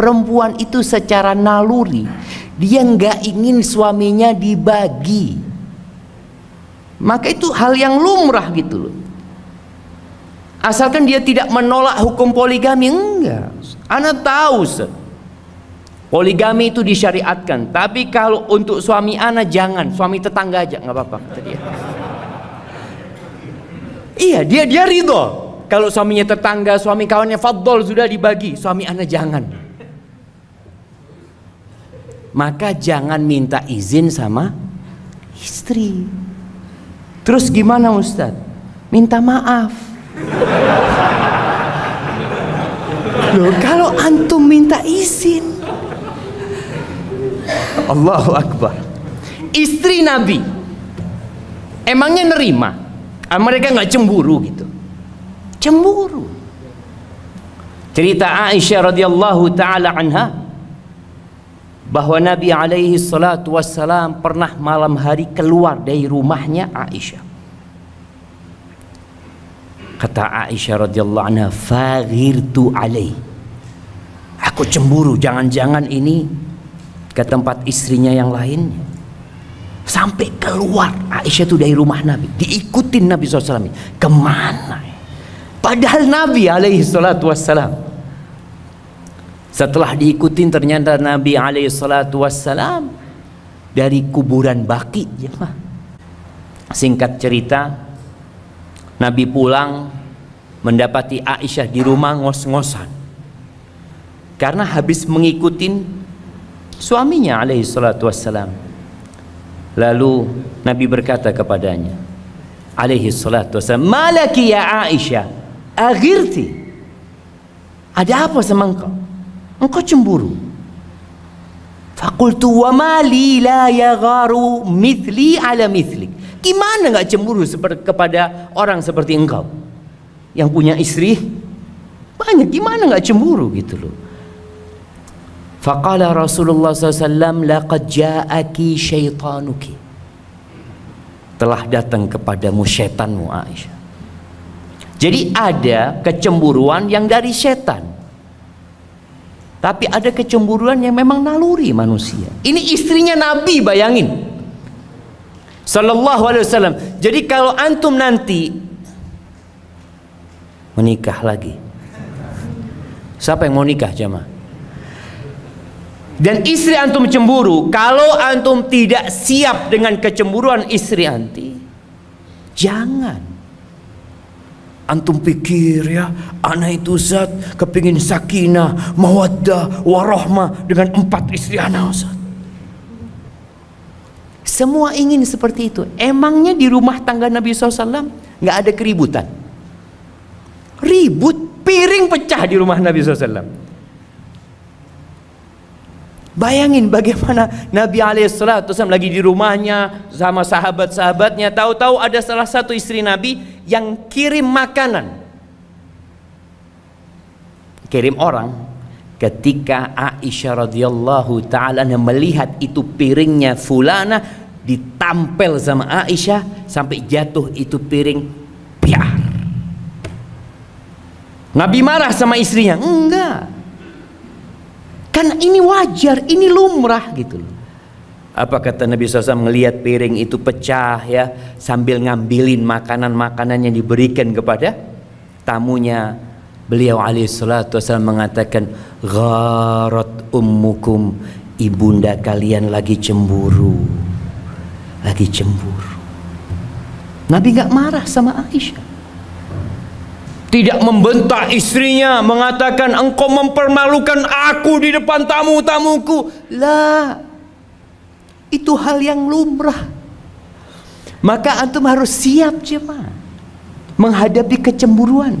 perempuan itu secara naluri dia nggak ingin suaminya dibagi. Maka itu hal yang lumrah gitu loh. Asalkan dia tidak menolak hukum poligami enggak. Anak tahu Ustaz. Poligami itu disyariatkan, tapi kalau untuk suami anak jangan, suami tetangga aja nggak apa-apa kata dia. Iya, dia dia ridho. Kalau suaminya tetangga, suami kawannya fadol sudah dibagi, suami anak jangan. Maka jangan minta izin sama istri. Terus gimana Ustaz? Minta maaf. Loh, kalau antum minta izin. Allahu Akbar. Istri Nabi. Emangnya nerima? Ah, mereka nggak cemburu gitu. Cemburu. Cerita Aisyah radhiyallahu taala anha bahwa Nabi alaihi salatu wassalam pernah malam hari keluar dari rumahnya Aisyah. Kata Aisyah radhiyallahu anha, "Faghirtu alai." Aku cemburu, jangan-jangan ini ke tempat istrinya yang lainnya. Sampai keluar Aisyah itu dari rumah Nabi, diikutin Nabi SAW. Ke mana? Padahal Nabi alaihi salatu wassalam setelah diikutin ternyata Nabi alaihi salatu wassalam dari kuburan Baki jemaah. Singkat cerita Nabi pulang mendapati Aisyah di rumah ngos-ngosan. Karena habis mengikutin suaminya alaihi salatu wassalam. Lalu Nabi berkata kepadanya alaihi salatu wassalam, "Malaki ya Aisyah?" Aghirti. Ada apa sama engkau? Engkau cemburu. Fakultu wa mali la yagharu mithli ala mithlik. Gimana nggak cemburu seperti kepada orang seperti engkau yang punya istri banyak gimana nggak cemburu gitu loh. Faqala Rasulullah SAW laqad ja'aki syaitanuki. Telah datang kepadamu syaitanmu Aisyah. Jadi ada kecemburuan yang dari setan. Tapi ada kecemburuan yang memang naluri manusia. Ini istrinya Nabi bayangin. Sallallahu alaihi wasallam. Jadi kalau antum nanti menikah lagi. Siapa yang mau nikah jemaah? Dan istri antum cemburu, kalau antum tidak siap dengan kecemburuan istri anti, jangan Antum pikir ya, anak itu Ustaz kepingin sakinah, mawaddah, warahmah dengan empat istri anak Ustaz. Semua ingin seperti itu. Emangnya di rumah tangga Nabi SAW nggak ada keributan? Ribut, piring pecah di rumah Nabi SAW. Bayangin bagaimana Nabi SAW lagi di rumahnya sama sahabat-sahabatnya. Tahu-tahu ada salah satu istri Nabi yang kirim makanan. Kirim orang. Ketika Aisyah radhiyallahu taala melihat itu piringnya fulana ditampel sama Aisyah sampai jatuh itu piring piar. Nabi marah sama istrinya. Enggak. Kan ini wajar ini lumrah gitu loh apa kata Nabi SAW melihat piring itu pecah ya sambil ngambilin makanan-makanan yang diberikan kepada tamunya. Beliau alaihissalatu wassalam mengatakan gharat ummukum ibunda kalian lagi cemburu. Lagi cemburu. Nabi gak marah sama Aisyah. Tidak membentak istrinya mengatakan engkau mempermalukan aku di depan tamu-tamuku. Lah itu hal yang lumrah. Maka antum harus siap jemaah menghadapi kecemburuan.